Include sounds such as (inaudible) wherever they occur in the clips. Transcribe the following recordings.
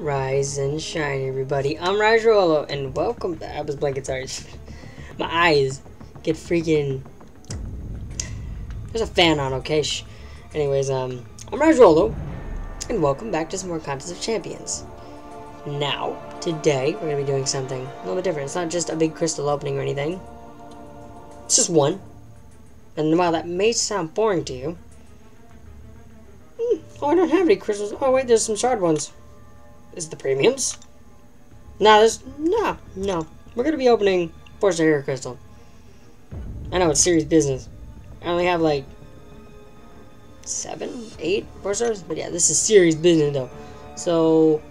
Rise and shine, everybody. I'm Rais Rolo, and welcome was blanking, sorry. My eyes get freaking. There's a fan on, okay? Shh. Anyways, um, I'm Rais Rolo, and welcome back to some more Contest of Champions. Now, today, we're gonna be doing something a little bit different. It's not just a big crystal opening or anything. It's just one. And while that may sound boring to you, hmm, oh, I don't have any crystals. Oh, wait, there's some shard ones. Is the premiums? No, there's no, no. We're gonna be opening four hero crystal. I know it's serious business. I only have like seven, eight four stars, but yeah, this is serious business though. So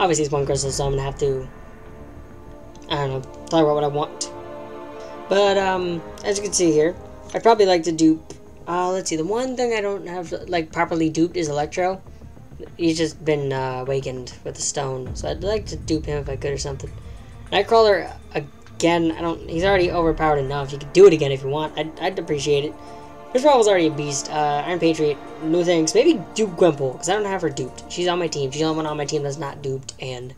obviously it's one crystal, so I'm gonna have to. I don't know, talk about what I want. But um, as you can see here, I'd probably like to dupe. Uh, let's see. The one thing I don't have like properly duped is Electro. He's just been uh, awakened with a stone, so I'd like to dupe him if I could or something. Nightcrawler again. I don't. He's already overpowered enough. You could do it again if you want. I'd, I'd appreciate it. First was already a beast. Uh, Iron Patriot, no thanks. Maybe dupe Gwenpool, because I don't have her duped. She's on my team. She's the only one on my team that's not duped, and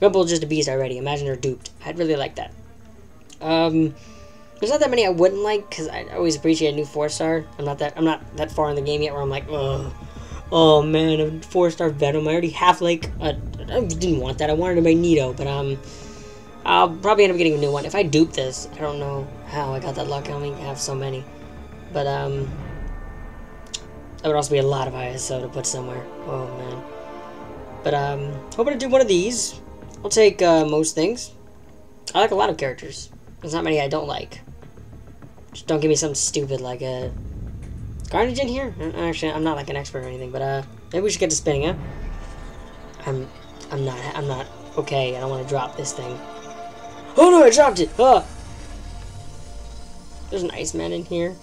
Gwenpool's just a beast already. Imagine her duped. I'd really like that. Um, there's not that many I wouldn't like, because I always appreciate a new four star. I'm not that I'm not that far in the game yet where I'm like, ugh. Oh man, a four star Venom. I already have like a, I didn't want that. I wanted a Magneto, but um, I'll probably end up getting a new one. If I dupe this, I don't know how I got that luck. I only have so many, but um, that would also be a lot of ISO to put somewhere. Oh man, but um, hoping to do one of these. I'll take uh, most things. I like a lot of characters. There's not many I don't like. Just don't give me something stupid like a Carnage in here? Actually, I'm not like an expert or anything, but uh, maybe we should get to spinning, huh? I'm, I'm not, I'm not okay. I don't want to drop this thing. Oh no, I dropped it! Ah! There's an Iceman in here.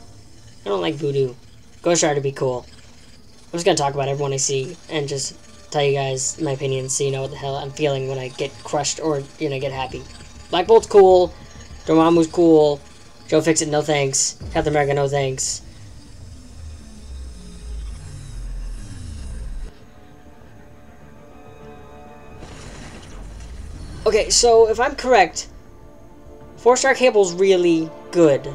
I don't like Voodoo. Ghost Rider be cool. I'm just gonna talk about everyone I see and just tell you guys my opinion so you know what the hell I'm feeling when I get crushed or, you know, get happy. Black Bolt's cool. Dormammu's cool. Joe Fixit, no thanks. Captain America, no thanks. Okay, so if I'm correct, four-star cable's really good.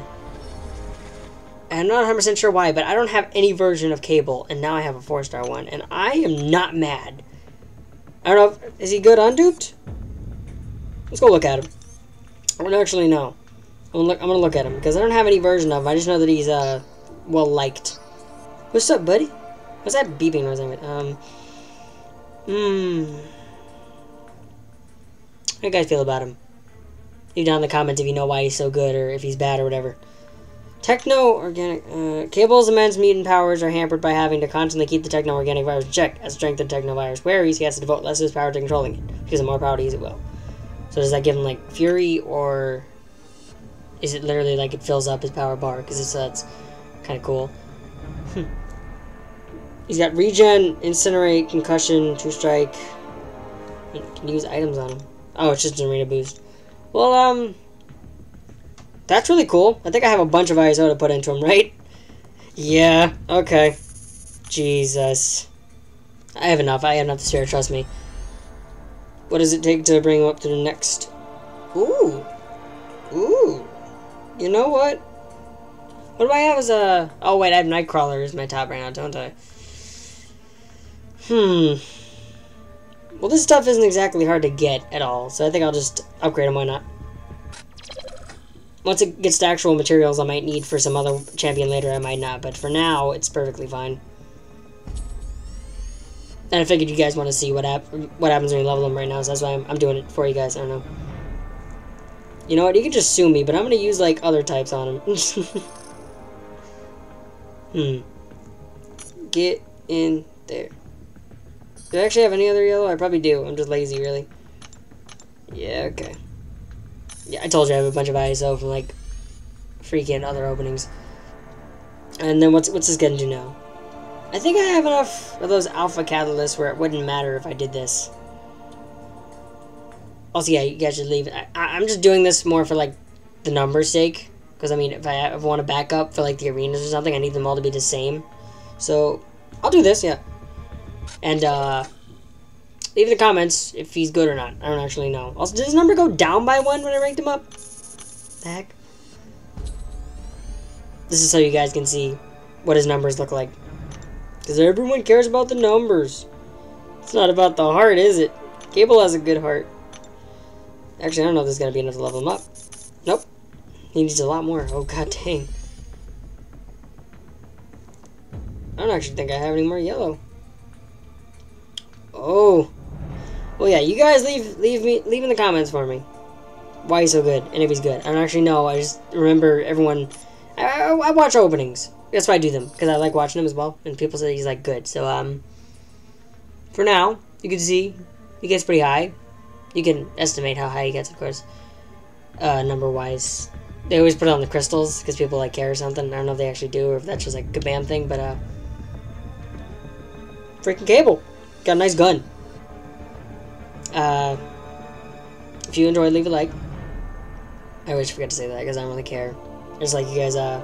And I'm not 100% sure why, but I don't have any version of cable, and now I have a four-star one, and I am not mad. I don't know, if, is he good unduped? Let's go look at him. I don't actually know. I'm gonna, look, I'm gonna look at him, because I don't have any version of him. I just know that he's, uh, well-liked. What's up, buddy? What's that beeping noise? Um, hmm... How do you guys feel about him? Leave down in the comments if you know why he's so good or if he's bad or whatever. Techno organic uh, Cable's immense mutant powers are hampered by having to constantly keep the techno organic virus in check. As strength of techno virus varies, he has to devote less of his power to controlling it. Because the more power to use it will. So does that give him like fury or is it literally like it fills up his power bar? Because it's that's kind of cool. Hmm. He's got regen, incinerate, concussion, true strike. Can use items on him. Oh, it's just an arena boost. Well, um... That's really cool. I think I have a bunch of ISO to put into him, right? Yeah, okay. Jesus. I have enough. I have enough to share, trust me. What does it take to bring him up to the next... Ooh. Ooh. You know what? What do I have as a... Oh, wait, I have Nightcrawler as my top right now, don't I? Hmm. Well, this stuff isn't exactly hard to get at all, so I think I'll just upgrade them, why not? Once it gets to actual materials I might need for some other champion later, I might not, but for now, it's perfectly fine. And I figured you guys want to see what hap what happens when you level them right now, so that's why I'm, I'm doing it for you guys, I don't know. You know what, you can just sue me, but I'm going to use, like, other types on them. (laughs) hmm. Get in there. Do I actually have any other yellow? I probably do. I'm just lazy, really. Yeah, okay. Yeah, I told you I have a bunch of ISO from, like, freaking other openings. And then what's what's this gonna do now? I think I have enough of those alpha catalysts where it wouldn't matter if I did this. Also, yeah, you guys should leave. I, I'm just doing this more for, like, the numbers sake. Because, I mean, if I, if I want to back up for, like, the arenas or something, I need them all to be the same. So, I'll do this, yeah. And, uh, leave in the comments if he's good or not. I don't actually know. Also, did his number go down by one when I ranked him up? The heck? This is so you guys can see what his numbers look like. Because everyone cares about the numbers. It's not about the heart, is it? Cable has a good heart. Actually, I don't know if there's going to be enough to level him up. Nope. He needs a lot more. Oh, (laughs) god dang. I don't actually think I have any more yellow. Oh. Well, yeah, you guys leave leave me leave in the comments for me why he's so good and if he's good. I don't actually know. I just remember everyone. I, I, I watch openings. That's why I do them because I like watching them as well. And people say he's like good. So um, for now, you can see he gets pretty high. You can estimate how high he gets, of course, uh, number wise. They always put it on the crystals because people like care or something. I don't know if they actually do or if that's just like a bam thing, but uh, freaking cable. Got a nice gun. Uh, if you enjoyed, leave a like. I always forget to say that because I don't really care. Just like you guys uh,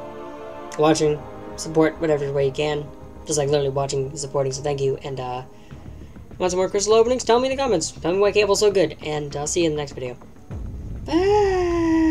watching, support whatever way you can. Just like literally watching, and supporting, so thank you. And uh, want some more crystal openings? Tell me in the comments. Tell me why cable's so good. And I'll see you in the next video. Bye!